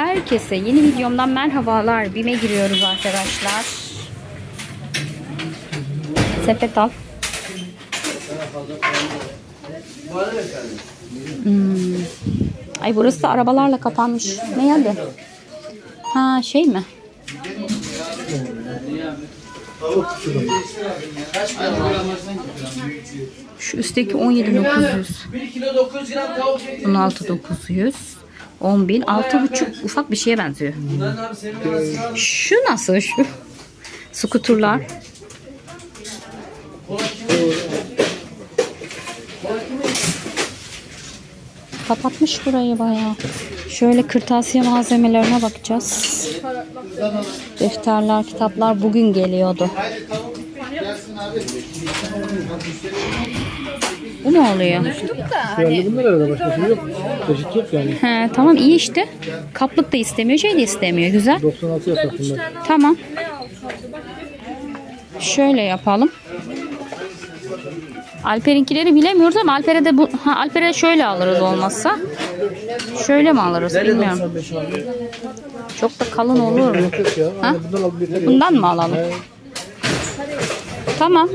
Herkese yeni videomdan merhabalar. BİM'e giriyoruz arkadaşlar. Sepet al. Hmm. Ay burası da arabalarla kapanmış. Ne geldi? Ha şey mi? Şu üstteki 17.900. 1 kilo 900 gram tavuk eti. 16.900. 10.000. 6.5 ufak bir şeye benziyor. Arasına Şu nasıl şu? Skuturlar. Kapatmış burayı bayağı. Şöyle kırtasiye malzemelerine bakacağız. Defterler, kitaplar bugün geliyordu. Bu ne oluyor? Yani bunlar arada başkası yok. Çeşit yok yani. He, tamam iyi işte. Kaplık da istemiyor, şey de istemiyor. Güzel. 96 yaprak bunlar. Tamam. Şöyle yapalım. Alper'inkileri bilemiyoruz ama Alper'e de bu ha, Alper'e şöyle alırız olmazsa. Şöyle mi alırız bilmiyorum. 95 abi. Çok da kalın olur mu? Tane. Bundan mı alalım? Tamam.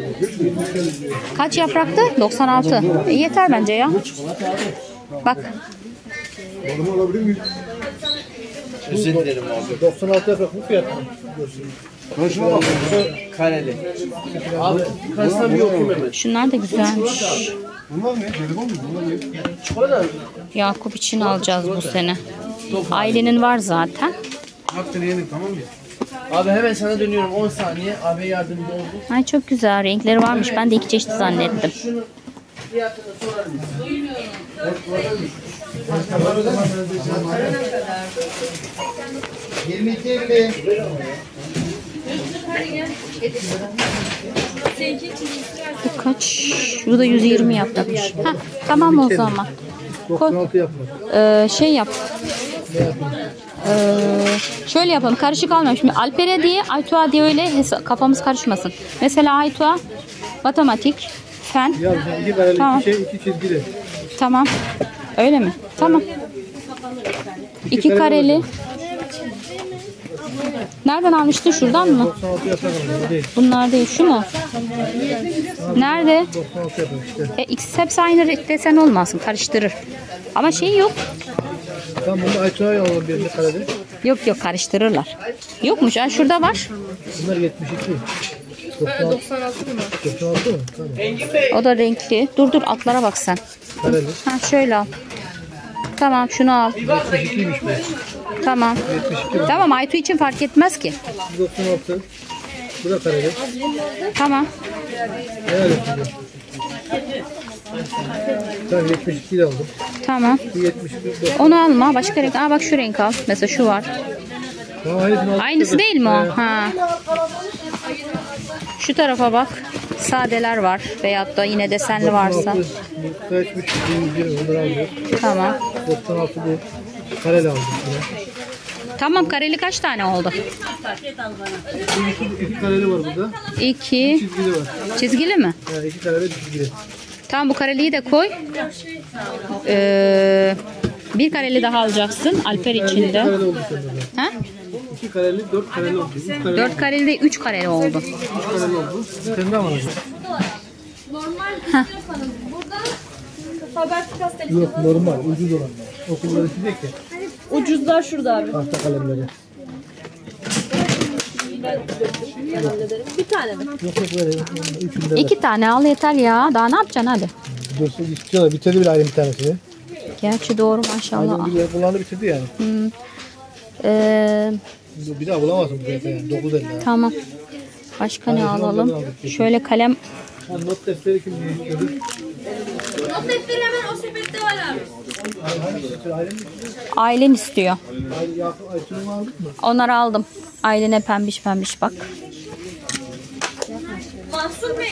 Kaç yapraktı? 96. E, yeter bence ya. Bak. Balımı alabilir miyim? özür dilerim abi. 96 yaprak bu fiyat mı? Bak. Kareli. Abi kaçtan bir okuyayım hemen. Şunlar da güzelmiş. Bunlar ne? Telefon mu? Bunlar ne? Çikolata mı? Yakup için alacağız bu sene. Ailenin var zaten. Hakkını yenin tamam mı? Abi hemen sana dönüyorum 10 saniye. Abi yardımcı oldu. Ay çok güzel. Renkleri varmış. Ben de iki çeşit zannettim. Şunu fiyatını sorar mısın? 22 50. Bu kaç? Bu da 120 yaprakmış. Heh, tamam o zaman. 96 yaprak. Ee, şey yap. Ee, şöyle yapalım. Karışık almayalım. Şimdi Alpere diye, Aytua diye öyle kafamız karışmasın. Mesela Aytua matematik, fen. Ya iki kareli Tamam. iki şey iki çizgili. Tamam. Öyle mi? Tamam. İki kareli. Nereden almıştın? Şuradan mı? 96 yaprak aldım. Bu değil. Bunlar değil. Şu mu? Nerede? 96 yaprak işte. E, ikisi hepsi aynı desen olmasın. Karıştırır. Ama şey yok. Tamam bunu Ayça'ya alalım birini kareli. Yok yok karıştırırlar. Yokmuş. Ha, şurada var. Bunlar 72. 96 mı? 96 mı? Tamam. O da renkli. Dur dur altlara bak sen. Kareli. Ha şöyle al. Tamam şunu al. 72'ymiş bu. Tamam. Tamam Aytu için fark etmez ki. 96. Bu da kareli. Tamam. Olsun. Tamam 72 de aldım. Tamam. Bu 72. bu- Onu alma. Başka renk. Aa bak şu renk al. Mesela şu var. Tamam. Aynısı değil mi o? Ha. Şu tarafa bak. Sadeler var. Veyahut da yine desenli varsa. 96 bu Kaçmış? 120 bunları alıyor. Tamam. 96 bu. Kareli aldım. Tamam kareli kaç tane oldu? İki, iki kareli var burada. İki. Çizgili var. Çizgili mi? Ha, iki kareli çizgili. Tamam bu kareliyi de koy. Ee, bir kareli daha alacaksın. Alper sende de. Ha? İki kareli, dört kareli oldu. Üç kareli, Dört kareli de üç kareli oldu. üç kareli oldu. Sen de mi alacaksın? Yok normal, ucuz olanlar. Okulları çizecek ya. Ucuzlar şurada abi. Tahta kalemleri. Bir tane mi? Yok yok böyle. Üçünde de. İki tane al yeter ya. Daha ne yapacaksın hadi. Dursun istiyorlar. Bitirdi bile ayrı bir tanesini. Gerçi doğru maşallah. Aynen bir kullandı bitirdi yani. Ee, Bir daha bulamazsın bu yani. Dokuz elde. tamam. Başka ne alalım? Şöyle kalem Ha, not defteri kim diye istiyordu? Not defteri hemen o sepette var abi. Ailen istiyor. Onları aldım. Ailene pembiş pembiş bak. Mahsun Bey,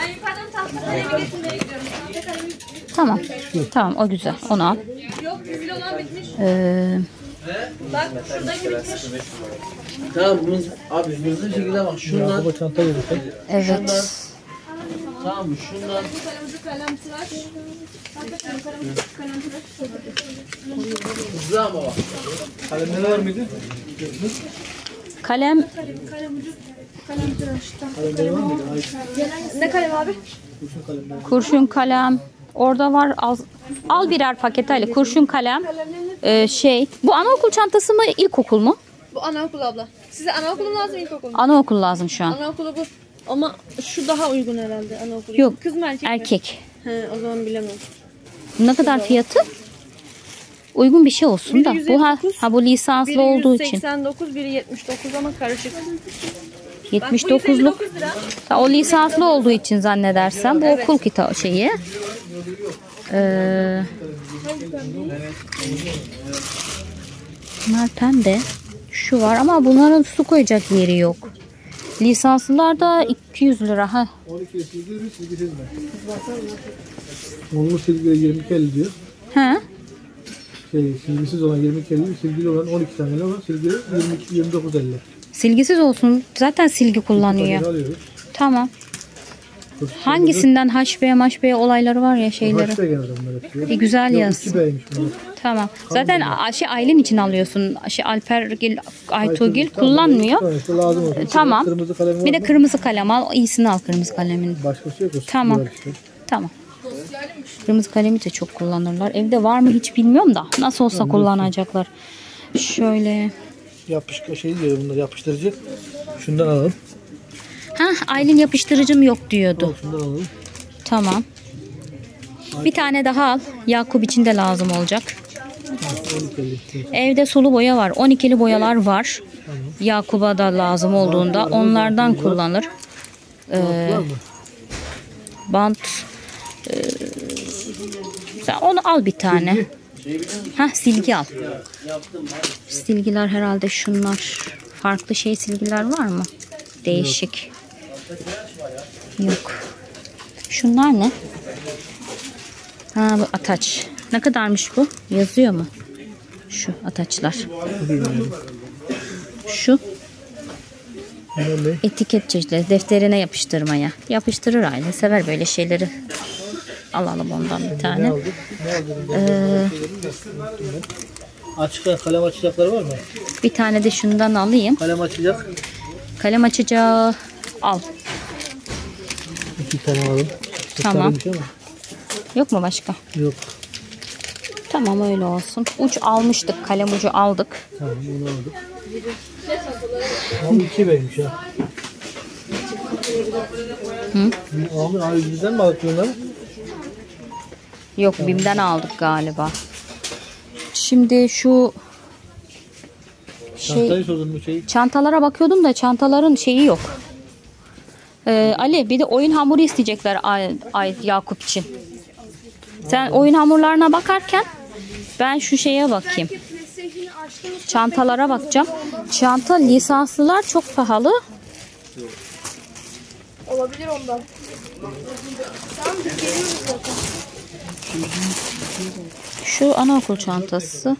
ben yukarıdan tahta kalemi getirmeye gidiyorum. Tahta kalemi Tamam. Tamam o güzel. Onu al. yok, güzel olan bitmiş. Ee, Bak şuradaki bitmiş. Tamam mız, abi hızlı bir şekilde bak şundan Yakup'a çanta yedik. evet. Tamam mı? Şundan hızlı ama bak. Kalemleri var mıydı? Kalem Kalemleri var mıydı? Ay, Ne kalem abi? kurşun kalem orada var al, al birer paket Ali kurşun kalem Ee, şey bu anaokul çantası mı ilkokul mu? Bu anaokul abla. Size anaokulu mu lazım ilkokul mu? Anaokul lazım şu an. Anaokulu bu. Ama şu daha uygun herhalde anaokulu. Yok. Kız mı erkek mi? Erkek. He o zaman bilemem. Ne kadar fiyatı? Uygun bir şey olsun Biri da. Bu ha, 159, ha bu lisanslı Biri olduğu için. 189, biri 79 ama karışık. Bak bu 79'luk. 159 lira. Ha, O lisanslı olduğu için zannedersem bu okul kitabı şeyi. Ee, bunlar pembe. Şu var ama bunların su koyacak yeri yok. Lisanslılar 200 lira. Ha. 12 silgi mi silgisiz mi? Onlu silgiye 22 50 diyor. Ha. Şey, silgisiz olan 22 50, silgili olan 12 tane var. Silgili 22 29 50. Silgisiz olsun. Zaten silgi kullanıyor. Tamam. Hangisinden HB, MHB olayları var ya şeyleri. Bir güzel yaz. 2B'ymiş bunlar. Tamam. Zaten şey Aylin için alıyorsun. Şey Alpergil, Aytugil Tamam, kullanmıyor. Tamam Bir de mı? kırmızı kalem al. İyisini al kırmızı kalemin. Başkası yok. o Tamam. Işte. Tamam. Kırmızı kalemi de çok kullanırlar. Evde var mı hiç bilmiyorum da. Nasıl olsa kullanacaklar. Şöyle. Yapışkan şey diyor bunlar yapıştırıcı. Şundan alalım. Ha Aylin yapıştırıcım yok diyordu. Şundan alalım. Tamam. Bir tane daha al. Yakup için de lazım olacak. 12 50 işte. Evde sulu boya var. 12'li boyalar var. Yakup'a da lazım olduğunda onlardan kullanır. Ee, Var mı? bant ee, sen onu al bir tane. Ha silgi al. Silgiler herhalde şunlar. Farklı şey silgiler var mı? Değişik. Yok. Şunlar ne? Ha bu ataç. Ne kadarmış bu? Yazıyor mu? Şu ataçlar. Şu etiket çeşitleri defterine yapıştırmaya. Yapıştırır aile. Sever böyle şeyleri. Alalım ondan bir Ne tane. Ee, Açık kalem açacakları var mı? bir tane de şundan alayım. Kalem açacak. Kalem açacağı al. İki tane alalım. Tamam. Yok mu başka? Yok. Tamam öyle olsun. Uç almıştık. Kalem ucu aldık. Tamam bunu aldık. Ama iki beymiş ya. Hı? Abi, abi bizden mi aldık bunları? Yok BİM'den aldık galiba. Şimdi şu şey şey? çantalara bakıyordum da çantaların şeyi yok. Ee, Ali bir de oyun hamuru isteyecekler Ay, Ay Yakup için. Sen oyun hamurlarına bakarken ben şu şeye bakayım. Çantalara bakacağım. Çanta lisanslılar çok pahalı. Olabilir ondan. Şu anaokul çantası.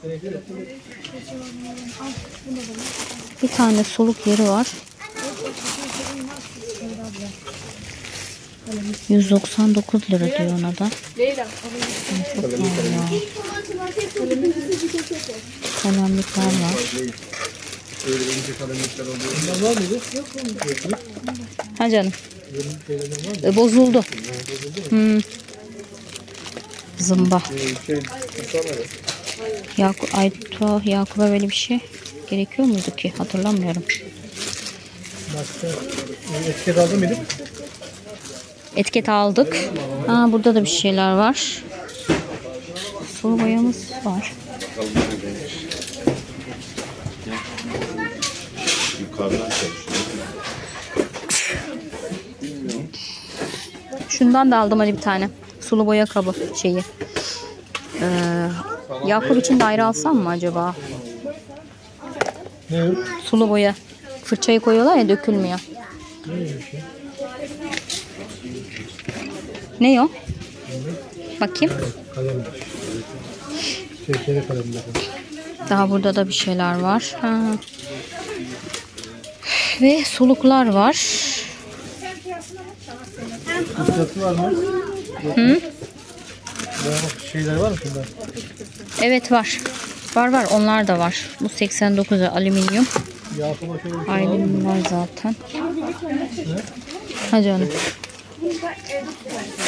Bir tane soluk yeri var. 199 lira diyor ona da. Pahalı. Kalemlikler var. Mıydı? Ha canım. E, bozuldu. Hmm. Zımba. Yakup, Aytu, Yakup'a böyle bir şey gerekiyor muydu ki? Hatırlamıyorum. Başka etiket aldın mıydı? Etiket aldık. Aa, burada da bir şeyler var. Sulu boyamız var. Şundan da aldım hadi bir tane. Sulu boya kabı şeyi. Ee, Yakup için de ayrı alsam mı acaba? Ne? Sulu boya. Fırçayı koyuyorlar ya dökülmüyor. Ne o? Bakayım. Kalem. Şey, şey kalemler. Daha burada da bir şeyler var. Ha. Ve soluklar var. Fıstası var mı? Hı? Şeyler var mı şunda? Evet var. Var var onlar da var. Bu 89 alüminyum. Bir şey var zaten. Ha canım.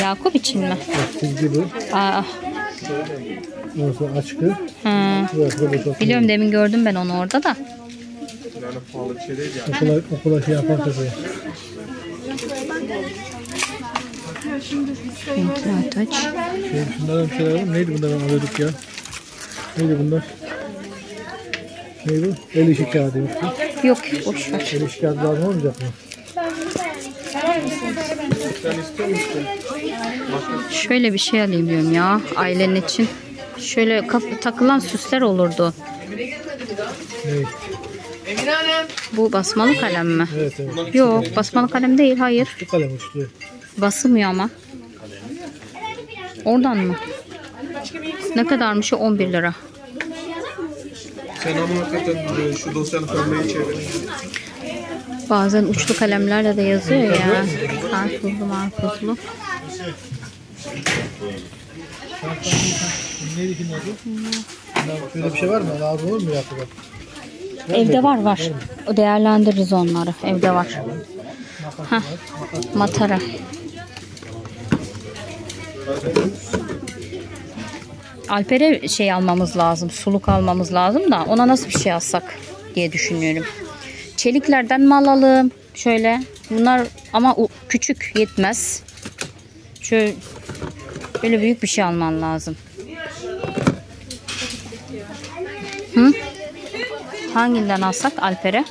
Yakup için mi? Çizgi bu. Aa, Burası açıkı. ha. Biliyorum demin gördüm ben onu orada da. Okula, okula şey yaparsa şey. Renkli ataç. Şey, şunlardan bir şeyler var mı? Neydi bunlardan alıyorduk ya? Neydi bunlar? Neydi? El işi kağıdıymış bu. Yok boş ver. El işi kağıdı lazım olmayacak mı? Şöyle bir şey alayım diyorum ya ailenin için. Şöyle takılan süsler olurdu. Ney? Bu basmalı kalem mi? Evet evet. Yok basmalı kalem değil hayır. Bu kalem uçlu. Basılmıyor ama. Oradan mı? Ne kadarmış o 11 lira. Sen ama hakikaten e, şu dosyanın pembeyi çevir. Bazen uçlu kalemlerle de yazıyor ya. Karpuzlu marpuzlu. Neydi ki Şöyle bir şey var mı? Lazım olur mu Yakup'a? Evde var var. Değerlendiririz onları. Evde var. Hah. Matara. Alper'e şey almamız lazım. Suluk almamız lazım da ona nasıl bir şey alsak diye düşünüyorum. Çeliklerden mi alalım? Şöyle. Bunlar ama küçük yetmez. Şöyle böyle büyük bir şey alman lazım. Hı? Hanginden alsak Alper'e?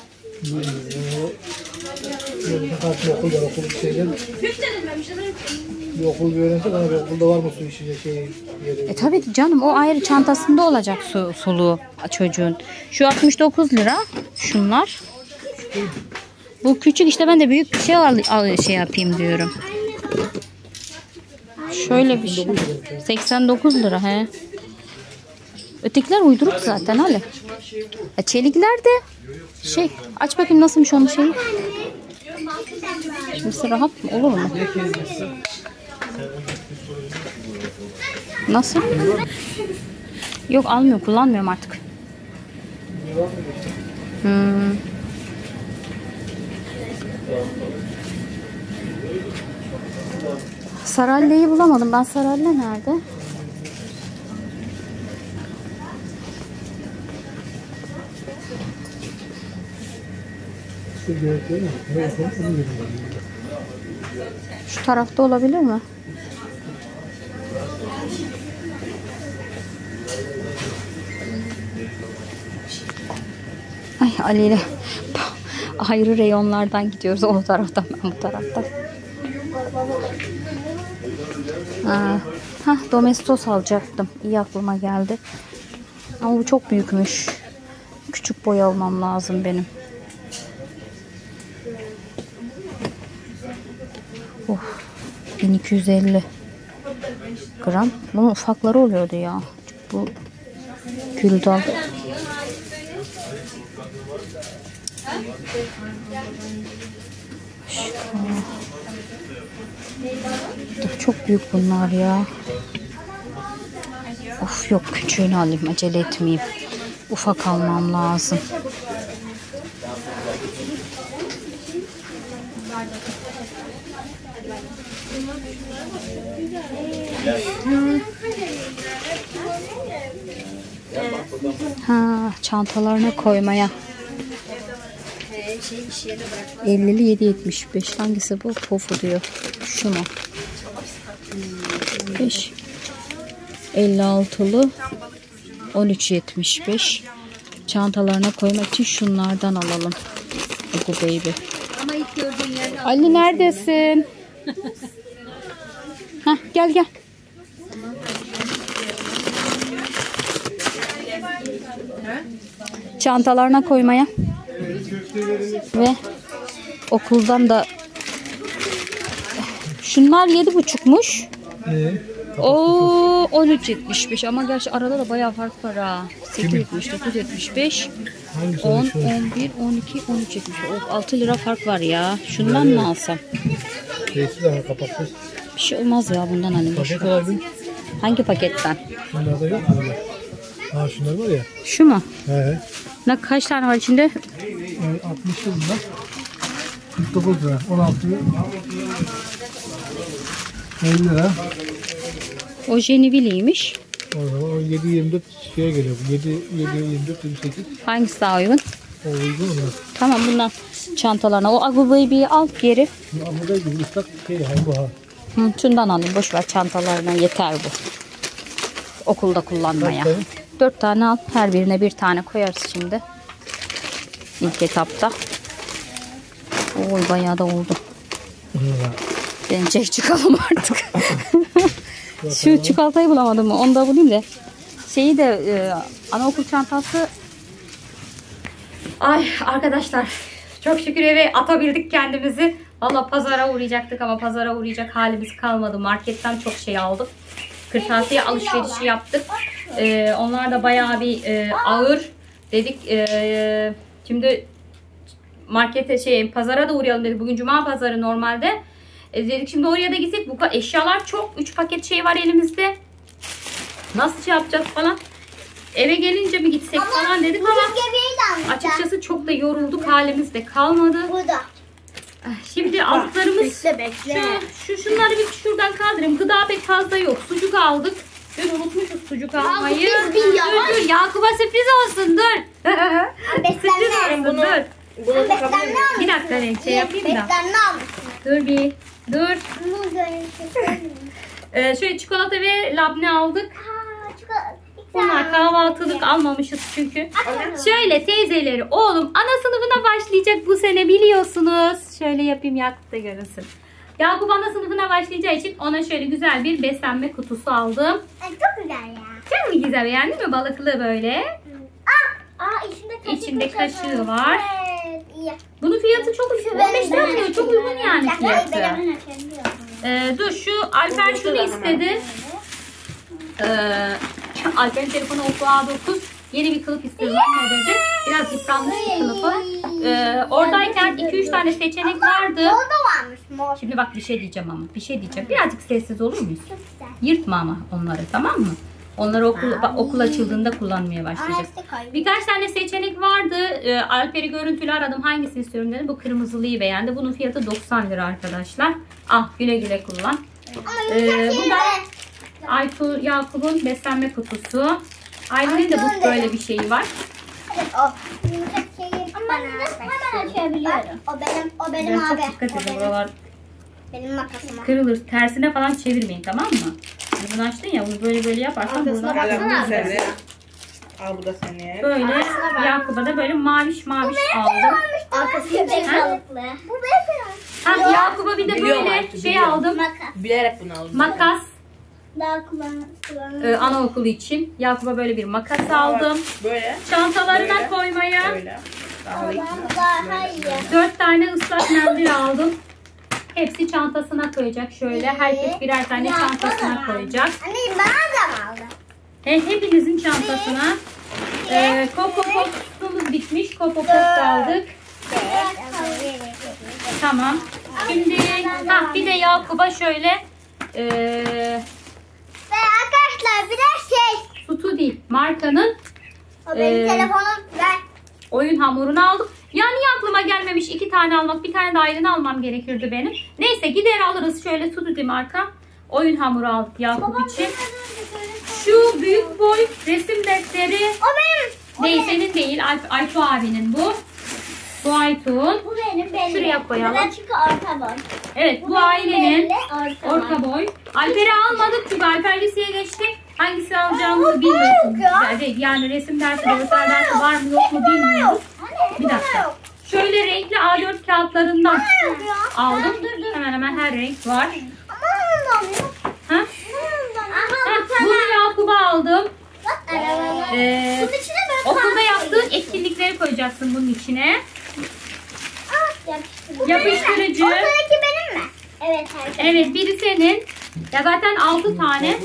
Bir okul öğrense bana bir okulda var mı su işi şey yeri. E tabii ki canım o ayrı çantasında olacak su, suluğu çocuğun. Şu 69 lira şunlar. Bu küçük işte ben de büyük bir şey al, al- şey yapayım diyorum. Şöyle bir şey. 89 lira he. Ötekiler uyduruk zaten Ali. E, çelikler de şey aç bakayım nasılmış onun şeyi. Şimdi rahat mı? Olur mu? Nasıl? Yok almıyor kullanmıyorum artık. Hmm. Saralle'yi bulamadım. Ben Saralle nerede? Şu tarafta olabilir mi? Ay Ali ile ayrı reyonlardan gidiyoruz. O taraftan ben bu taraftan. Ha, hah, domestos alacaktım. İyi aklıma geldi. Ama bu çok büyükmüş. Küçük boy almam lazım benim. 1250 gram. Bunun ufakları oluyordu ya. Bu güldal. Dur, Çok büyük bunlar ya. Of yok küçüğünü alayım acele etmeyeyim. Ufak almam lazım. Ha, çantalarına koymaya. 50'li 7.75. Hangisi bu? Pofu diyor. Şu mu? 5. 56'lı 13.75. Çantalarına koymak için şunlardan alalım. Bu baby. Ali neredesin? Hah, gel gel. Çantalarına koymaya. Ve okuldan da şunlar yedi buçukmuş. Ne? O 13.75 ama gerçi arada da bayağı fark var ha. 8.70, 9.75, Hangisi 10, olmuş? 11, 12, 13.75. O 6 lira fark var ya. Şundan mı alsam? Şeysiz ama kapaksız. Bir şey olmaz ya bundan boş Paket. Hangi paketten? Şunlarda yok mu? Ha şunlar var ya. Şu mu? He. Ne kaç tane var içinde? Evet, 60 lira. 49 lira. 16 lira. 50 lira. O jeniviliymiş. O zaman 7 24 şeye geliyor. 7 7 24 28. Hangisi daha uygun? O uygun mu? Tamam bundan çantalarına. O agubayı bir al geri. Agubay gibi ıslak şey ha bu ha. Hı, şundan alayım. Boş ver çantalarına yeter bu. Okulda kullanmaya. Tabii. 4 tane al. Her birine bir tane koyarız şimdi. İlk etapta. Oy bayağı da oldu. Denecek çıkalım artık. Şu çikolatayı bulamadım. Onu da bulayım da. Şeyi de e, anaokul çantası. Ay arkadaşlar çok şükür eve atabildik kendimizi. Valla pazara uğrayacaktık ama pazara uğrayacak halimiz kalmadı. Marketten çok şey aldık. Kırtasiye alışverişi yaptık. E, onlar da bayağı bir e, ağır. Dedik e, şimdi markete şey pazara da uğrayalım dedik. Bugün cuma pazarı normalde. E, dedik şimdi oraya da gitsek bu eşyalar çok. 3 paket şey var elimizde. Nasıl şey yapacağız falan. Eve gelince mi gitsek falan dedik ama de açıkçası çok da yorulduk halimiz de kalmadı. Burada. Şimdi aldıklarımız Bekle bekle. şu, şu şunları bir şuradan kaldırayım. Gıda pek fazla yok. Sucuk aldık. Dün unutmuşuz sucuk almayı. biz bir yavaş. Dur dur Yakup'a sürpriz olsun dur. sürpriz Beslenme. olsun dur. Beslenme almışsın. Bir dakika renk şey yapayım da. Beslenme almışsın. Dur bir. Dur. Bunu. Ee, şöyle çikolata ve labne aldık. Aa, çikolata. Bunlar kahvaltılık almamışız çünkü. Şöyle teyzeleri oğlum ana sınıfına başlayacak bu sene biliyorsunuz. Şöyle yapayım Yakup da görünsün. Yakup ana sınıfına başlayacağı için ona şöyle güzel bir beslenme kutusu aldım. Ay, çok güzel ya. Çok mu güzel beğendin mi? Balıklı böyle. Aa, aa içinde kaşık İçinde kaşığı kaşığı var. Evet, iyi. Bunun fiyatı çok ucuz. 15 lira mı? Çok uygun yani fiyatı. Ee, dur şu Alper şunu istedi. Ee, Alper'in telefonu Oppo A9. Yeni bir kılıf istiyorum anne dedi. Biraz yıpranmış bir kılıfı. Ee, oradayken 2-3 tane seçenek vardı. Şimdi bak bir şey diyeceğim ama. Bir şey diyeceğim. Birazcık sessiz olur muyuz? Yırtma ama onları tamam mı? Onları okul, bak, okul açıldığında kullanmaya başlayacağız. Birkaç tane seçenek vardı. Ee, Alper'i görüntülü aradım. Hangisini istiyorum dedim. Bu kırmızılıyı beğendi. Bunun fiyatı 90 lira arkadaşlar. Ah güle güle kullan. Ee, bu da şeyleri- Aytu Yakup'un beslenme kutusu. Aylin'in de bu böyle bir şeyi var. Evet o. Bana hemen açabiliyorum. O benim, o benim Biraz abi. çok dikkat O edin. benim, Buralar benim makasım. kırılır. Tersine falan çevirmeyin tamam mı? Bunu açtın ya bunu böyle böyle yaparsan buradan Baksana. Al bu da senin. böyle Yakup'a da böyle maviş maviş aldım. Arkası balıklı. Bu bebek Ha, Yakup'a bir de böyle şey aldım. Makas. Bilerek bunu aldım. Makas Daha kullan kullanılır. e, anaokulu için. Yakup'a böyle bir makas aldım. Böyle. Çantalarına Böyle. koymaya Böyle. Daha iyi. Ben daha iyi. dört tane ıslak mendil aldım. Hepsi çantasına koyacak şöyle. Herkes birer tane çantasına koyacak. Anne bana da mı aldın? Evet, hepinizin çantasına. Ee, Coco Pops'umuz bitmiş. Coco Pops aldık. Tamam. Şimdi ha, bir de Yakup'a şöyle ee, Ve arkadaşlar bir de şey. Sutu değil markanın O benim Ee, telefonum. Ver. oyun hamurunu aldım. Ya niye aklıma gelmemiş iki tane almak bir tane de ayrını almam gerekirdi benim. Neyse gider alırız şöyle Sutu değil marka. Oyun hamuru aldık Yakup için. Şu büyük boy resim defteri O benim. değil senin değil Ay- Aytu abinin bu. Bu Aytu'nun. Bu benim benim. Şuraya koyalım. Ben çünkü orta boy. Evet bu ailenin Orta, orta boy. Alper'i almadık çünkü Alper liseye geçti. Hangisini alacağımızı değil. Yani resim dersi, görsel dersi var mı yok mu bilmiyoruz. Bir dakika. Şöyle renkli A4 kağıtlarından aldım. Hemen hemen her renk var. Ha? Aha Ha, bu bunu. Yakup'a aldım. Ee, okulda yaptığın etkinlikleri koyacaksın bunun içine. Yapıştırıcı. Yapıştırıcı. Ortadaki benim mi? Evet herkes. Evet biri senin. Ya zaten 6 tane.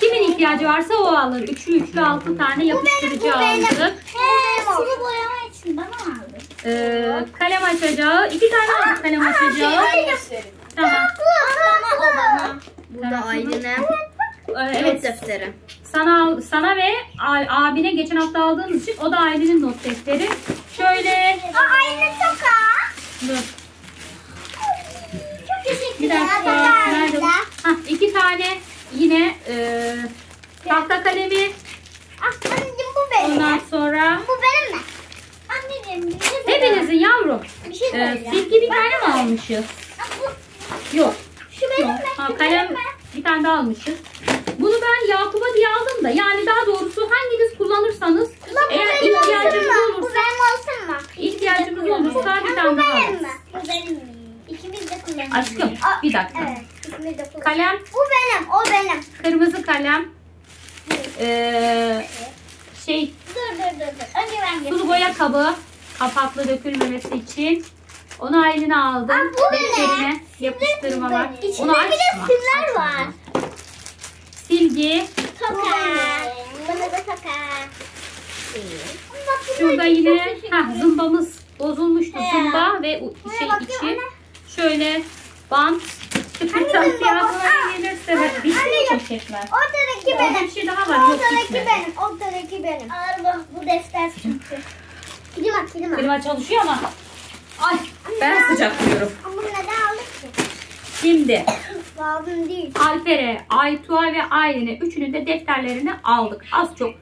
Kimin ihtiyacı varsa o alır. Üçlü üçlü 6 tane yapıştırıcı bu benim. aldık. He, sulu boyama için bana aldın. Ee, kalem açacağı. iki tane aldık kalem açacağı. Şey, Tamam. O bana. Bu da Aydın'e. Ee, Not evet. defteri. Sana sana ve abine geçen hafta aldığınız için o da ailenin not defteri. Şöyle Aa, aynı toka. dur. Çok teşekkür dakika. Nerede? Hah, iki tane yine e, tahta kalemi. Ah, anneciğim bu benim. Ondan sonra Bu benim mi? Anneciğim hepinizin yavrum. Bir şey E, silgi bir tane mi almışız? Bu, Yok. Şu benim mi? Ha, Şu kalem benim mi? bir tane daha almışız. Bunu ben Yakup'a diye aldım da yani daha doğrusu hanginiz kullanırsanız bu eğer ihtiyacınız mu? Bu olursa benim olsun mu? ihtiyacınız olursa bir tane daha alırız. Bu benim mi? İkimiz de kullanıyoruz. Aşkım bir dakika. Evet. ikimiz de kullanıyoruz. Kalem, Bu benim. O benim. kırmızı kalem, ee, şey Dur dur dur. dur. Önce ben sulu getireyim. boya kabı kapaklı dökülmemesi için onu eline aldım. Aa, bu ne? Defterine yapıştırma var. İçinde Onu bir de açma. simler var. Silgi, Toka. Bana da toka. Şurada yine çok ha, zımbamız bozulmuştu He. zımba ve Buraya şey bakayım, içi şöyle bant, aklına gelirse Anne, sürü poşetler. Ortadaki benim. bir şey daha var. Ortadaki benim. Ortadaki benim. Ağır bu defter çıktı. Gidim at. Klima çalışıyor ama ay ben sıcaklıyorum. Ama neden aldık ki? Şimdi Lazım değil. Alper'e, Aytuğa ve Aylin'e üçünün de defterlerini aldık. Az çok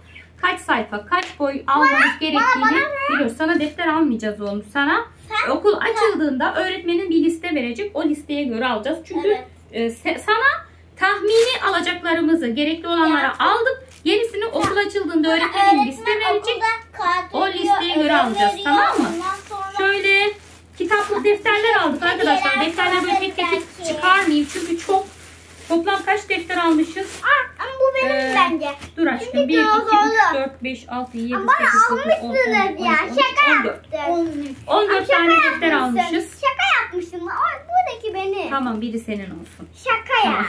kaç sayfa, kaç boy almamız gerektiğini biliyoruz. Sana defter almayacağız oğlum. Sana Sen- okul açıldığında öğretmenin bir liste verecek. O listeye göre alacağız. Çünkü Evet. e, sana tahmini alacaklarımızı gerekli olanlara Ya. aldık. Yenisini okul açıldığında öğretmenin liste verecek. O listeye göre alacağız, veriyor. tamam mı? Şöyle kitaplık defterler aldık arkadaşlar. Defterleri böyle tek tek çıkarmayayım çünkü çok toplam kaç defter almışız? Aa, ama bu benim Ee, bence. Dur aşkım. Çünkü 1, 2, 3, biraz zorlu. 4, 5, 6, 7, Ama 8, 9, 10, 11, almışsınız 12, ya. 13, Şaka 14. yaptın. 14 Şaka tane defter almışız. Şaka yapmışsın. Ay, buradaki benim. Tamam biri senin olsun. Şaka ya. Tamam.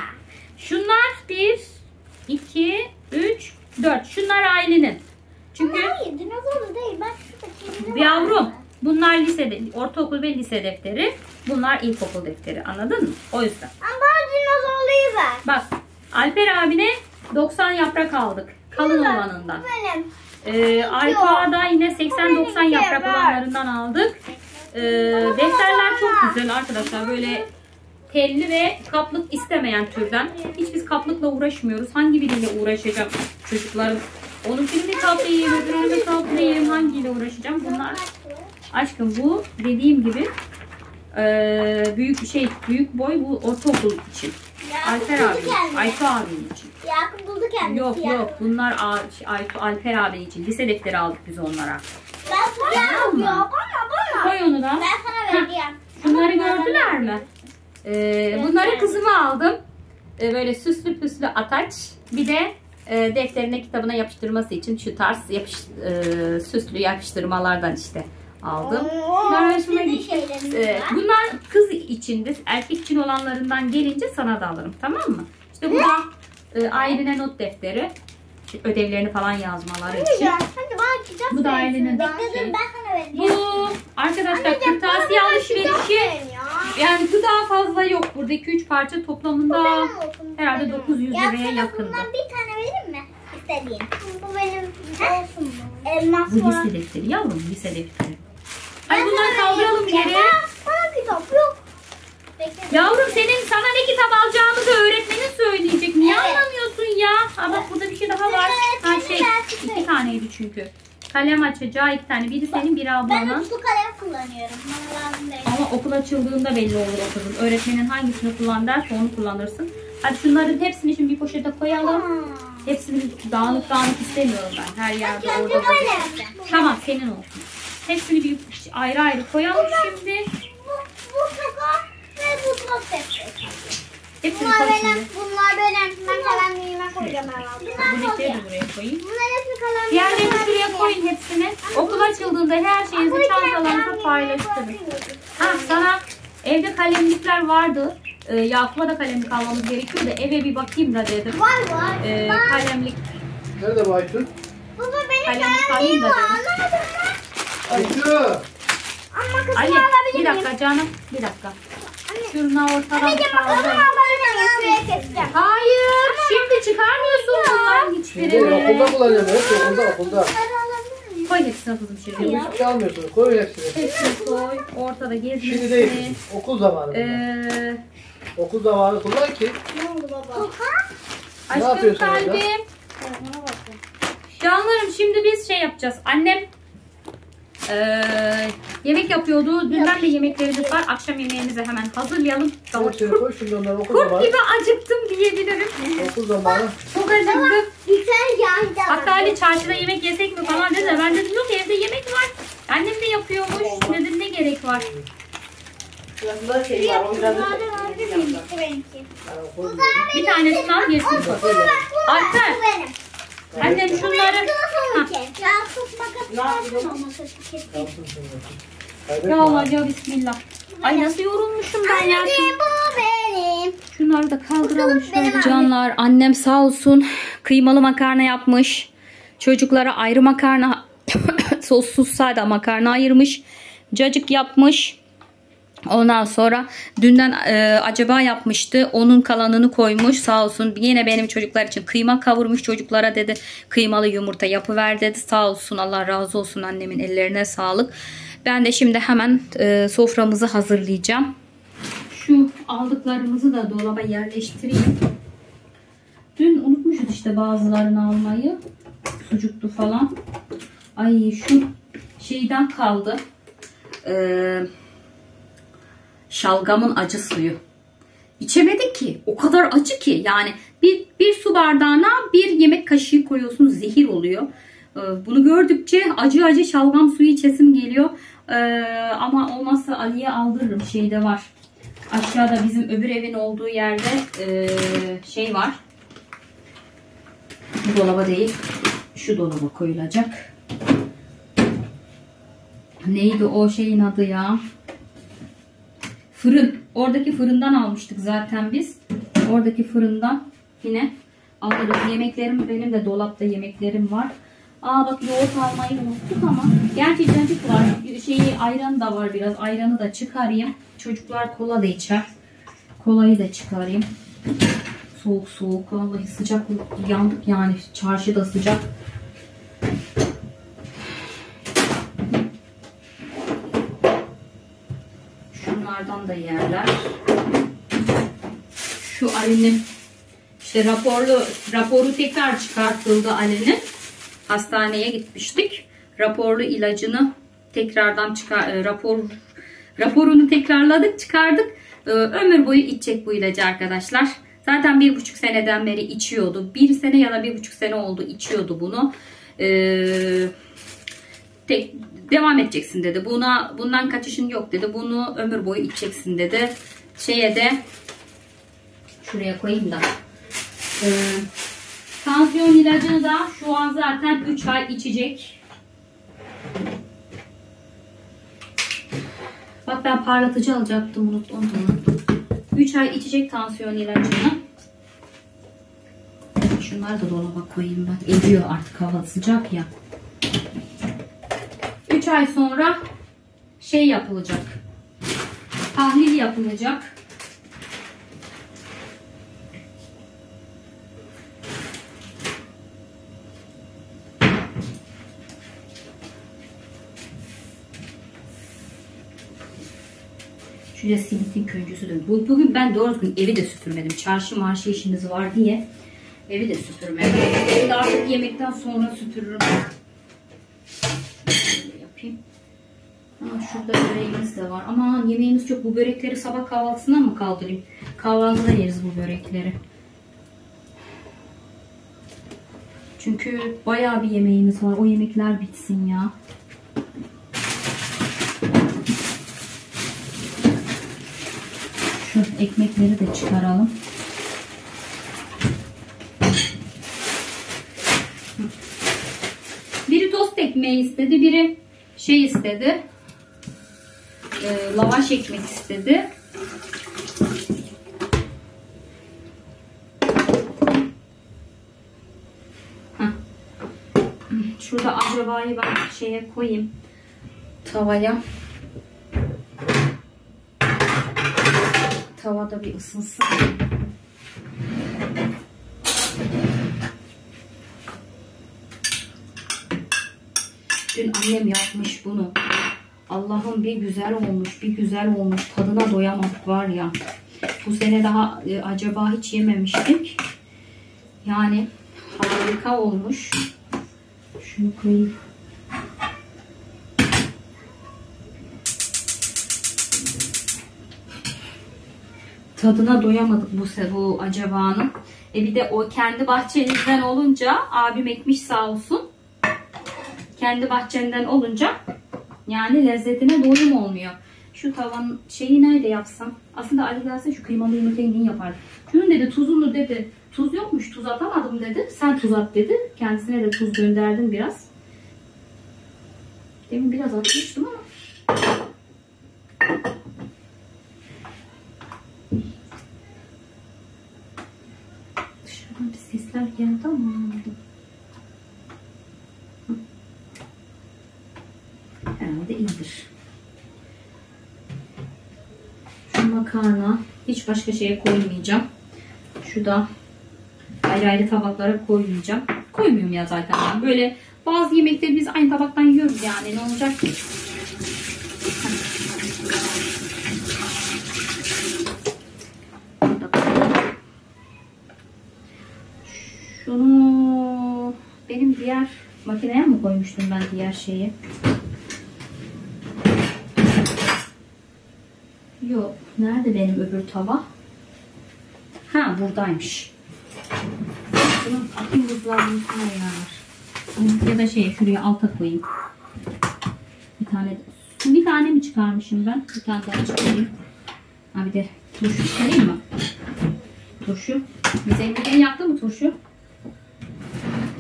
Şunlar 1, 2, 3, 4. Şunlar ailenin. Çünkü Hayır dinozorlu değil. Bak şuradaki yavrum bunlar lisede, ortaokul ve lise defteri. Bunlar ilkokul defteri. Anladın mı? O yüzden. Ama bana dinozorluyu ver. Bak Alper abine 90 yaprak aldık. Kalın olanından. Bu benim. Ee, Aytuğ'a da yine 80-90 benimki yaprak var. olanlarından aldık. Ee, defterler çok güzel arkadaşlar. Böyle telli ve kaplık istemeyen türden. Hiç biz kaplıkla uğraşmıyoruz. Hangi biriyle uğraşacağım çocuklarım? Onunkini mi kaplayayım, öbürünü kaplayayım? Hangiyle uğraşacağım? Bunlar aşkım bu dediğim gibi ee, büyük şey büyük boy bu ortaokul için. Alper abi, Aytu abinin için. Yakup buldu kendisi. Yok ya. yok bunlar A- şey, Aytu Alper abinin için. Lise defteri aldık biz onlara. Ben sana Tamam mı? ya bana. Koy onu da. Ben sana vereceğim. Şunları gördüler mi? Ee, bunları kızıma aldım. Ee, böyle süslü püslü ataç. Bir de e, defterine kitabına yapıştırması için şu tarz yapış, e, süslü yapıştırmalardan işte aldım. Bunlar hoşuma gitti. var. bunlar kız içinde, erkek için olanlarından gelince sana da alırım tamam mı? İşte bu da e, Aylin'e not defteri. Ödevlerini falan yazmaları için. Bu da ailenin şey. Bu arkadaşlar kırtasiye alışverişi yani gıda fazla yok. Burada 2-3 parça toplamında herhalde benim. 900 Ya liraya yakındı. Bundan bir tane verir mi? İstediğin. Bu benim olsun mu? Elmas Bu lise defteri yavrum lise defteri. Ben Hadi bunları kaldıralım geri. Bana, kitap yok. Bekle. Yavrum senin sana ne kitap alacağımızı öğretmenin söyleyecek. Niye Evet. anlamıyorsun ya? Ha bak burada bir şey daha var. Ha şey iki taneydi çünkü. Kalem açacağı iki tane. Biri senin biri Ben ablanın. uçlu kalem kullanıyorum. Bana lazım değil. Ama okul açıldığında belli olur o kızın. Öğretmenin hangisini kullan derse onu kullanırsın. Hadi şunların hepsini şimdi bir poşete koyalım. Hepsini dağınık dağınık istemiyorum ben. Her yerde orada. Tamam senin olsun. Hepsini bir ayrı ayrı koyalım şimdi. Bu, bu toka ve bu defteri. Hepsini Bunlar koy benim, şimdi. bunlar benim. Ben kalemliğime koyacağım herhalde. Bu Bunlar de buraya koyayım. Bunlar hepsi kalemliğime Diğerlerini şuraya koyun hepsini. Okul açıldığında her şeyinizi çantalarınıza paylaştırın. Ha sana evde kalemlikler vardı. Ee, Yakup'a da kalemlik almamız gerekiyor da eve bir bakayım da dedim. Var var. Ee, kalemlik Nerede bu Aytun? Baba benim kalemlik kalemliğim alayım da dedim. Aytun! Ama kızım Ali alabilir bir miyim? dakika canım bir dakika. Şuruna ortadan Anneciğim bakalım kaldır. ama ben şuraya keseceğim. Hayır. Şimdi çıkarmıyorsun bunların Şimdi hiçbirini. okulda kullanacağım. Hep okulda okulda. Koy hepsini kızım şimdi. Şimdi hiçbir şey almıyorsunuz. Koyun hepsini. Hepsini koy. Ortada Şimdi değil. Okul zamanı. bunlar. Ee, Okul zamanı kullan ki. Ne oldu baba? Aşkım yapıyorsun orada? kalbim. Canlarım şimdi biz şey yapacağız. Annem eee, yemek yapıyordu. Dünden de yemeklerimiz var. Akşam yemeğimizi hemen hazırlayalım. Tamam. Hepsini koy şimdi onları okul Kurt zamanı. gibi acıktım diyebilirim. Okul zamanı. Çok acıktım. Güzel yandı. Hatta Ali çarşıda yemek yesek mi falan dedi. de Ben dedim yok evde yemek var. Annem de yapıyormuş. Dedim ne gerek var. Biraz da şey var. Biraz da. Bir tanesini al yesin. Alper. Annem şunları... Kılıfımınki. Ya tut makas çıkarsın ama sesi kesin. Yapsın şimdi. Ya. Allah ya bismillah. Ay nasıl yorulmuşum ben ya. Bu benim. Şunları da kaldıralım şöyle. Canlar annem sağ olsun kıymalı makarna yapmış. Çocuklara ayrı makarna sossuz sade makarna ayırmış. Cacık yapmış. Ondan sonra dünden e, acaba yapmıştı. Onun kalanını koymuş sağ olsun. Yine benim çocuklar için kıyma kavurmuş çocuklara dedi. Kıymalı yumurta yapıver dedi. Sağ olsun Allah razı olsun annemin ellerine sağlık. Ben de şimdi hemen e, soframızı hazırlayacağım. Şu aldıklarımızı da dolaba yerleştireyim. Dün unutmuşuz işte bazılarını almayı. Sucuktu falan. Ay şu şeyden kaldı. Ee, şalgamın acı suyu. İçemedik ki. O kadar acı ki. Yani bir, bir su bardağına bir yemek kaşığı koyuyorsun. Zehir oluyor. Ee, bunu gördükçe acı acı şalgam suyu içesim geliyor. Ee, ama olmazsa Ali'ye aldırırım. Şeyde var. Aşağıda bizim öbür evin olduğu yerde ee, şey var. Bu dolaba değil. Şu dolaba koyulacak. Neydi o şeyin adı ya? Fırın. Oradaki fırından almıştık zaten biz. Oradaki fırından yine alırız. Yemeklerim benim de dolapta yemeklerim var. Aa bak yoğurt almayı unuttuk ama. Gerçi cacık var. Şeyi ayran da var biraz. Ayranı da çıkarayım. Çocuklar kola da içer. Kolayı da çıkarayım. Soğuk soğuk. Vallahi sıcak yandık yani. Çarşı da sıcak. Da yerler. Şu Ali'nin işte raporlu raporu tekrar çıkartıldı Ali'nin. Hastaneye gitmiştik. Raporlu ilacını tekrardan çıkar e, rapor raporunu tekrarladık, çıkardık. E, Ömür boyu içecek bu ilacı arkadaşlar. Zaten bir buçuk seneden beri içiyordu. Bir sene ya da bir buçuk sene oldu içiyordu bunu. Eee tek, devam edeceksin dedi. Buna bundan kaçışın yok dedi. Bunu ömür boyu içeceksin dedi. Şeye de şuraya koyayım da. Ee, tansiyon ilacını da şu an zaten 3 ay içecek. Bak ben parlatıcı alacaktım unuttum. Onu unuttum. 3 ay içecek tansiyon ilacını. Şunları da dolaba koyayım bak. Eriyor artık hava sıcak ya. 3 ay sonra şey yapılacak. Tahlil yapılacak. Şuraya simitin küncüsü de. Bu- Bugün ben doğru düzgün evi de süpürmedim. Çarşı marşı işimiz var diye evi de süpürmedim. Şimdi artık yemekten sonra süpürürüm. Şöyle yapayım. Şurada böreğimiz de var. Aman yemeğimiz çok. Bu börekleri sabah kahvaltısına mı kaldırayım? Kahvaltıda yeriz bu börekleri. Çünkü bayağı bir yemeğimiz var. O yemekler bitsin ya. Şu ekmekleri de çıkaralım. Biri tost ekmeği istedi, biri şey istedi. E, lavaş ekmek istedi. Heh. Şurada acaba'yı ben şeye koyayım. Tavaya. tavada bir ısınsın. Dün annem yapmış bunu. Allah'ım bir güzel olmuş, bir güzel olmuş. Tadına doyamadık var ya. Bu sene daha e, acaba hiç yememiştik. Yani harika olmuş. Şunu koyayım. Tadına doyamadık bu bu acabanın. E bir de o kendi bahçenizden olunca abim ekmiş sağ olsun. Kendi bahçenden olunca yani lezzetine doyum olmuyor. Şu tavanın şeyi nerede yapsam? Aslında Ali gelse şu kıymalı yumurtayı neyi yapardı? Şunun dedi tuzunu dedi. Tuz yokmuş tuz atamadım dedi. Sen tuz at dedi. Kendisine de tuz gönderdim biraz. Demin biraz atmıştım ama. Dışarıdan bir sesler geldi ama. Hı. Herhalde iyidir. Şu başka şeye koymayacağım. Şu da ayrı ayrı tabaklara koymayacağım. Koymuyorum ya zaten ben. Böyle bazı yemekleri biz aynı tabaktan yiyoruz yani ne olacak ki? Şunu benim diğer makineye mi koymuştum ben diğer şeyi? Yok. Nerede benim öbür tava? Ha buradaymış. Bunun atayım buzdolabının ayarlar. Ya da şey şuraya alta koyayım. Bir tane bir tane mi çıkarmışım ben? Bir tane daha çıkarayım. Ha bir de turşu çıkarayım mı? Turşu. Bize mideni yaptı mı turşu?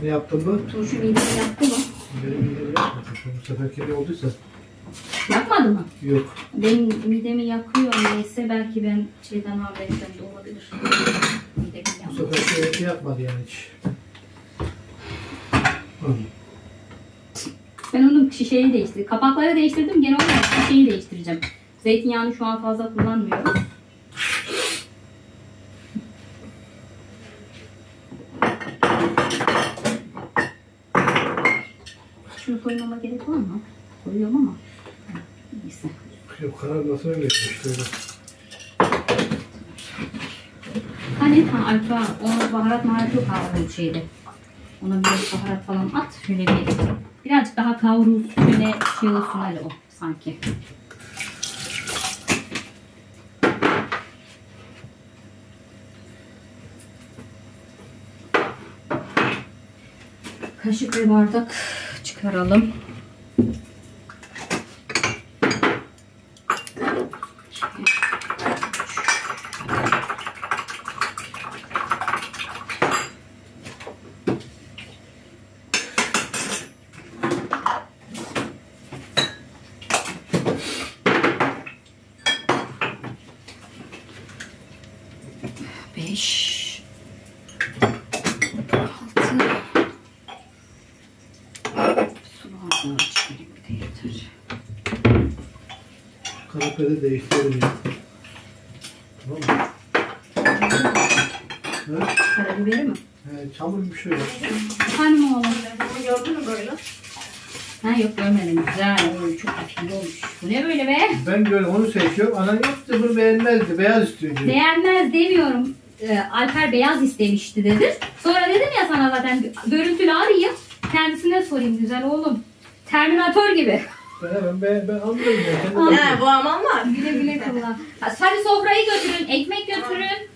Ne yaptın bu? Turşu mideni yaptı mı? Benim midemi yapmadı. Bu seferki ne olduysa. Mı? Yok. Benim midemi yakıyor neyse belki ben şeyden hamilelikten de olabilir. Midemi Bu yakıyor. seferki şey yapmadı yani hiç. Hı. Ben onun şişeyi değiştirdim. Kapakları değiştirdim. Genel olarak şişeyi değiştireceğim. Zeytinyağını şu an fazla kullanmıyorum. Şunu koymama gerek var mı? Koyuyorum ama. Yok karar nasıl öyle işte. Hani ha Alfa, ona baharat maharat yok kavrulmuş şeyde. Ona biraz baharat falan at. Şöyle bir birazcık daha kavrulsun. Şöyle şey olsun o sanki. Kaşık ve bardak çıkaralım. Beş. Altı. Su bardağı çıkarayım bir de yeter. Kanepede değiştirelim ya. Tamam mı? Ha? Karabiberi mi? He, çamur bir şey yok. Efendim oğlum. Gördün mü böyle? Ha yok görmedim. Güzel. Oo, çok afiyet olmuş. Bu ne böyle be? Ben böyle onu seçiyorum. Anan yaptı bunu beğenmezdi. Beyaz istiyor diyor. Beğenmez demiyorum. Ee, Alper beyaz istemişti dedi. Sonra dedim ya sana zaten görüntülü arayayım. Kendisine sorayım güzel oğlum. Terminator gibi. Ben hemen ben, ben anlıyorum ya. Kendi Anladım. bakıyorum. bu aman var. Güle güle kullan. Ha, Hadi sofrayı götürün. Ekmek götürün.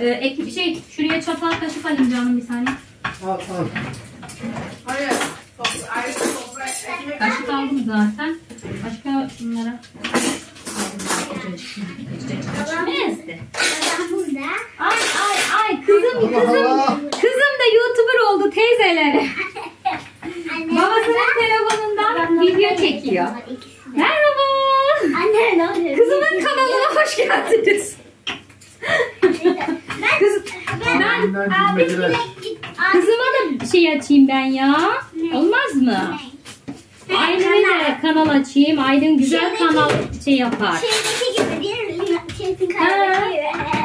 Ee, ek, şey şuraya çatal kaşık alayım canım bir saniye. Al al. Hayır. Topra- ayrı toprak ekmek Kaşık aldım zaten. Başka. Ben burada. Ay ay ay kızım kızım. Kızım da YouTuber oldu teyzeleri. Babasının telefonundan video çekiyor. Merhaba. Anne ne oluyor? Kızımın kanalına hoş geldiniz. Kız, ben bilmediler. kızıma da bir şey açayım ben ya. Olmaz mı? Aydın'a da kanal açayım. Aydın güzel Şeydeki- kanal şey yapar. Şeydeki gibi değil mi?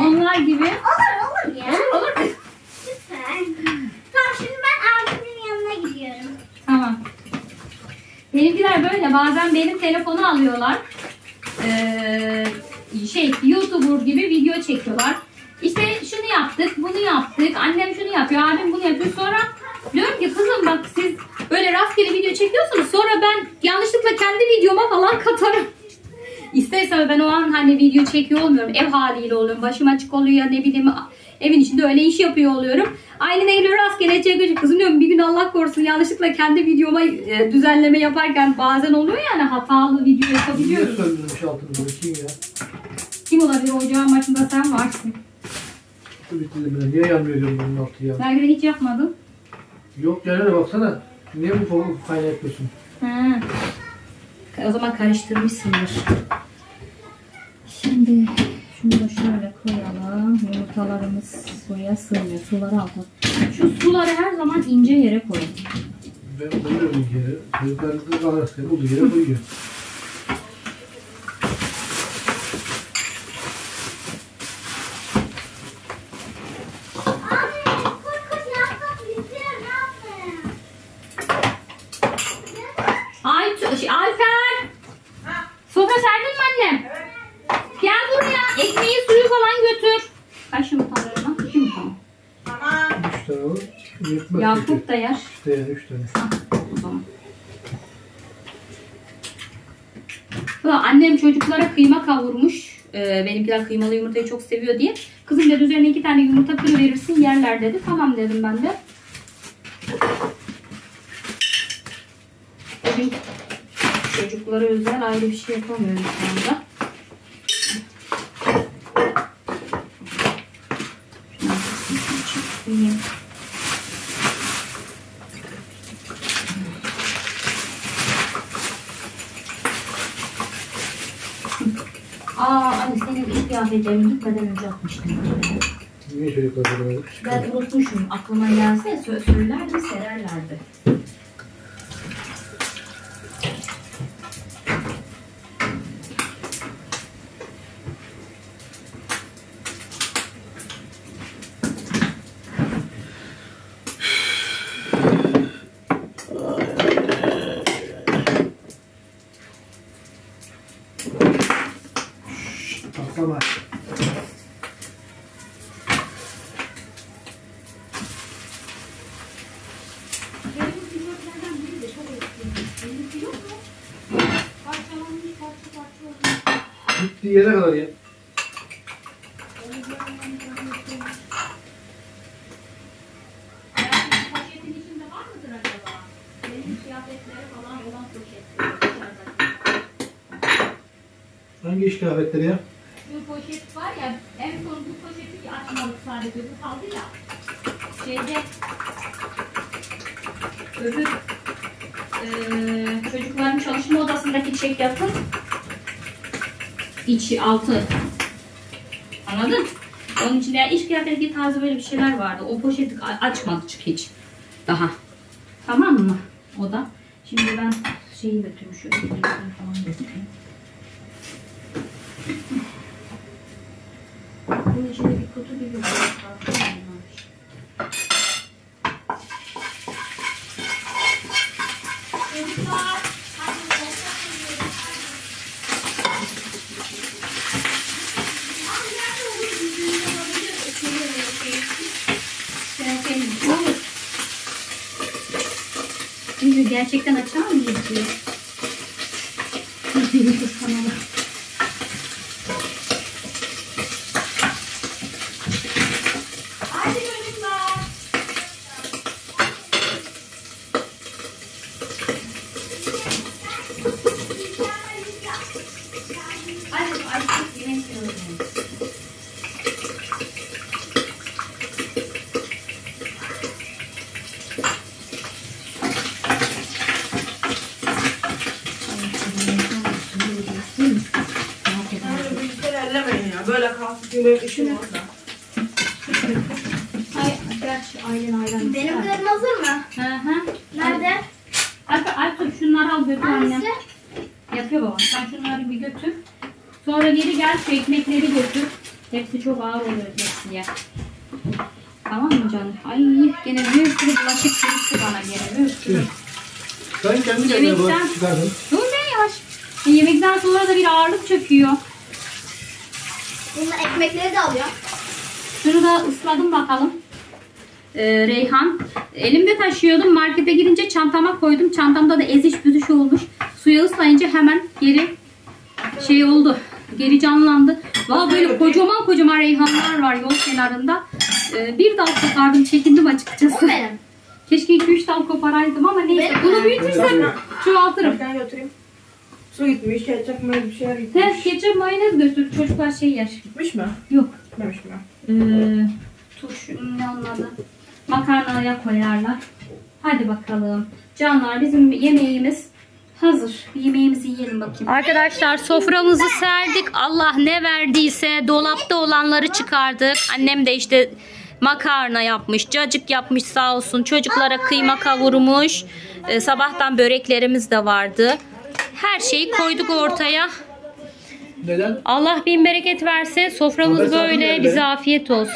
Onlar gibi. Olur olur ya. Olur olur. Lütfen. Tamam şimdi ben abimin yanına gidiyorum. Tamam. Benimkiler böyle bazen benim telefonu alıyorlar. Ee, şey YouTuber gibi video çekiyorlar. İşte şunu yaptık, bunu yaptık. Annem şunu yapıyor, abim bunu yapıyor. Sonra diyorum ki kızım bak siz böyle rastgele video çekiyorsunuz. Sonra ben yanlışlıkla kendi videoma falan katarım. İstersen ben o an hani video çekiyor olmuyorum. Ev haliyle oluyorum. Başım açık oluyor ne bileyim evin içinde öyle iş yapıyor oluyorum. Aynı neyle rastgele çekiyor. Kızım diyorum bir gün Allah korusun yanlışlıkla kendi videoma e, düzenleme yaparken bazen oluyor yani hatalı video Niye yapabiliyoruz. söndürmüş altını kim ya? Kim olabilir ocağın başında sen varsın. Su bitirdim ben. Niye yanmıyor diyorum bunun altı ya? Belki de hiç yapmadın. Yok Caner'e baksana. Niye bu foku kaynağı yapıyorsun? Ha. O zaman karıştırmışsındır. Şimdi şunu da şöyle koyalım. Yumurtalarımız suya sığmıyor. Suları aldım. Şu suları her zaman ince yere koyun. Ben koyuyorum yere. Çocuklar kız arasında olduğu yere koyuyor. 3 tane. O. Annem çocuklara kıyma kavurmuş. Ee, benimkiler kıymalı yumurtayı çok seviyor diye. Kızım dedi üzerine iki tane yumurta kırıverirsin yerler dedi. Tamam dedim ben de. Bugün çocuklara özel ayrı bir şey yapamıyorum şu anda. Kıyafetlerini gitmeden önce atmıştım. Niye çocuklar söylemedik? Ben unutmuşum. Aklıma gelse sö- söylerdim sererlerdi. Patlama. Gittiği yere kadar ya. Poşetin içinde var mıdır acaba? Benim kıyafetleri falan olan poşet. Kıyafetleri ya? Şu poşet var ya en son bu poşeti açmadık sadece bu kaldı ya. Şeyde öbür eee çocukların çalışma odasındaki çek yapın içi altı anladın? Onun içinde yani iş kıyafeti tarzı böyle bir şeyler vardı. O poşeti açmadık hiç daha. Tamam mı? O da. Şimdi ben şeyi götüreyim şöyle bir falan götüreyim. Bunun içinde bir kutu gibi bir şey var. Çocuklar, hadi sofra kuruyoruz. Abi nerede olur bizim olabilir? Ekmeği öyle Sen kendin. Olur. Şimdi gerçekten açar mıyız diye. Bir YouTube kanalı. Hadi çocuklar. Hadi artık yemek yiyorum. Bilgisayarı ellemeyin ya. Böyle kalsın çünkü benim işim var da. Ay, gerçi ailen ailen. Benim karım hazır mı? Hı hı. Nerede? Alper, Alper şunları al götür anne. Hangisi? Yapıyor babam. Sen şunları bir götür. Sonra geri gel şu ekmekleri götür. Hepsi çok ağır tepsiye. Tamam mı canım? Ay gene bir sürü bulaşık çıktı bana gene bir sürü. Ben kendi kendime Yemekten- bulaşık çıkardım. Dur be yavaş. E, Yemekten sonra da bir ağırlık çöküyor. Bunun ekmekleri de alıyor. Şunu da ısladım bakalım. Ee, Reyhan. Elimde taşıyordum. Markete gidince çantama koydum. Çantamda da eziş büzüş olmuş. Suya ıslayınca hemen geri şey oldu. Geri canlandı. Valla böyle kocaman kocaman reyhanlar var yol kenarında. Ee, bir dal kopardım. Çekindim açıkçası. Benim. Keşke 2-3 dal koparaydım ama neyse. Bunu büyütürsem çoğaltırım. Ben götüreyim. Su gitmiş, ketçap mı bir şeyler gitmiş. Ters ketçap mayonez götür. Çocuklar şey yer. Gitmiş mi? Yok. Gitmemiş mi? Ee, turşu ne onun adı? Makarnaya koyarlar. Hadi bakalım. Canlar bizim yemeğimiz hazır. Yemeğimizi yiyelim bakayım. Arkadaşlar soframızı serdik. Allah ne verdiyse dolapta olanları çıkardık. Annem de işte makarna yapmış, cacık yapmış sağ olsun. Çocuklara kıyma kavurmuş. Ee, sabahtan böreklerimiz de vardı. Her şeyi koyduk ortaya. Neden? Allah bin bereket verse soframız böyle bize afiyet olsun.